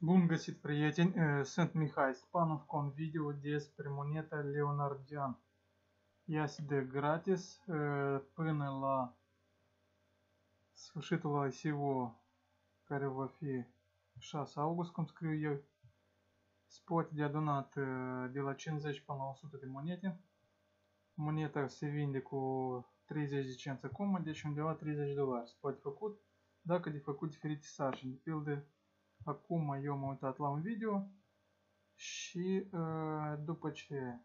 Bun găsit, prieteni! Sunt Mihai Spanov cu un video despre moneta Leonardian. Ea se dă gratis până la sfârșitul ICO, care va fi 6 august, cum scriu eu. Se poate de adunat de la 50 până la 100 de monete. Moneta se vinde cu 30 de cenți acum, deci undeva 30 de dolari. Se poate făcut dacă de făcut diferite sarcini. De pildă, Acum eu m-am uitat la un video și uh, după ce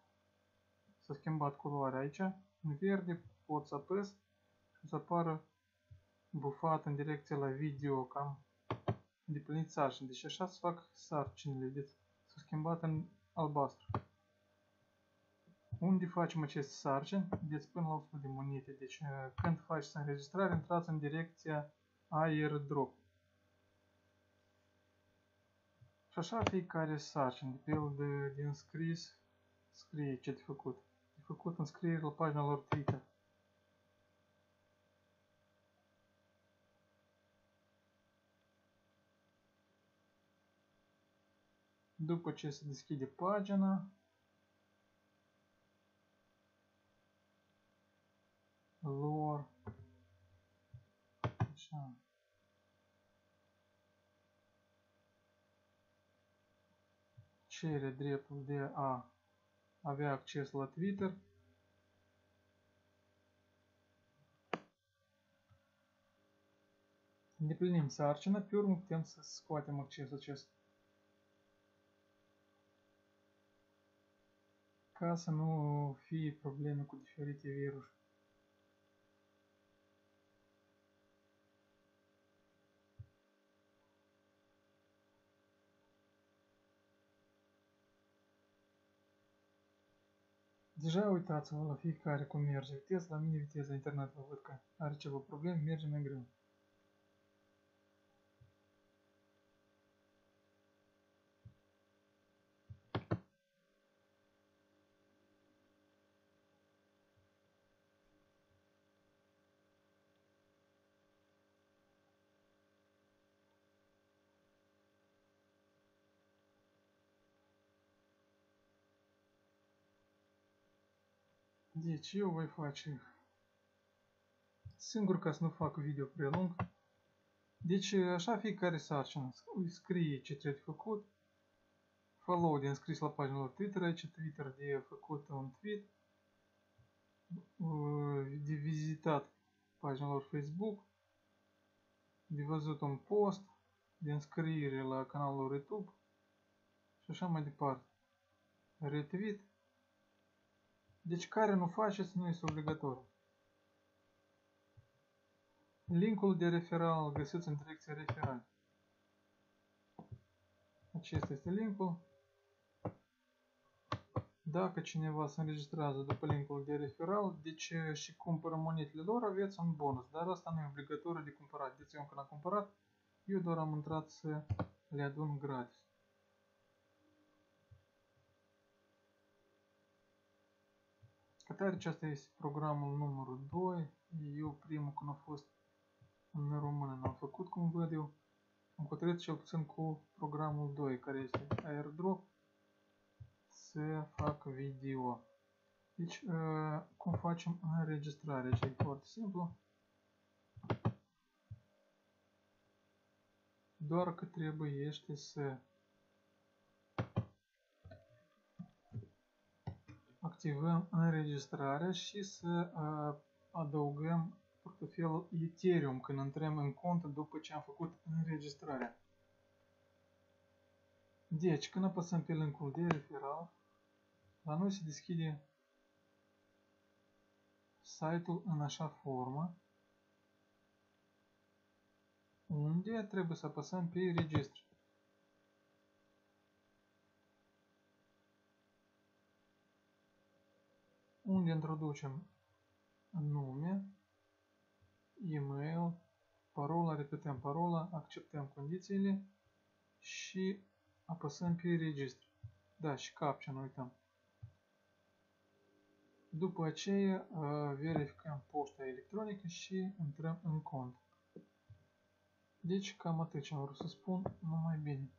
s-a schimbat culoarea aici, în verde pot să apăs și să apară bufat în direcție la video cam îndeplinit sarcini. Deci așa să fac sarcinile, vedeți, s-a schimbat în albastru. Unde facem aceste sarcini? Vedeți până la 100 de monete. Deci când faceți înregistrare, intrați în direcția airdrop. Și așa fiecare sarcină, de pildă din scris, scrie ce de făcut. De făcut înscriere la pagina lor Twitter. După ce se deschide pagina, a avea acces la Twitter. Îndeplinim sarcina, pe urmă putem să scoatem accesul acesta. Ca să nu fie probleme cu diferite virusuri. Deja uitați-vă la fiecare cum merge viteză, la mine viteza internetului văd că are ceva probleme, merge mai greu. Deci eu voi face singur ca să nu fac video prea lung. Deci așa fiecare sarcină. Îi scrie ce trebuie făcut. Follow de înscris la pagina lor Twitter, aici Twitter de făcut un tweet. De vizitat pagina lor Facebook. De văzut un post. De înscriere la canalul lor YouTube. Și așa mai departe. Retweet. Deci care nu faceți nu este obligatoriu. Linkul de referal îl găsiți în direcția referal. Acesta este linkul. Dacă cineva se înregistrează după linkul de referal, deci și cumpără monetele lor, aveți un bonus. Dar asta nu e obligatoriu de cumpărat. Deci eu încă n-am cumpărat, eu doar am intrat să le adun gratis. Atare aceasta este programul numărul 2. Eu primul când a fost în română n-am făcut cum văd eu. Am hotărât cel puțin cu programul 2 care este airdrop să fac video. Deci cum facem înregistrarea? Aici e foarte simplu. Doar că trebuie să activăm înregistrarea și să uh, adăugăm portofelul Ethereum când intrăm în cont după ce am făcut înregistrarea. Deci, când apăsăm pe linkul de referal, la noi se deschide site-ul în așa formă, unde trebuie să apăsăm pe registru. Unde introducem nume, e-mail, parola, repetăm parola, acceptăm condițiile și apăsăm pe registru. Da, și captcha, nu uităm. După aceea verificăm poșta electronică și intrăm în cont. Deci cam atât ce am vrut să spun, numai bine.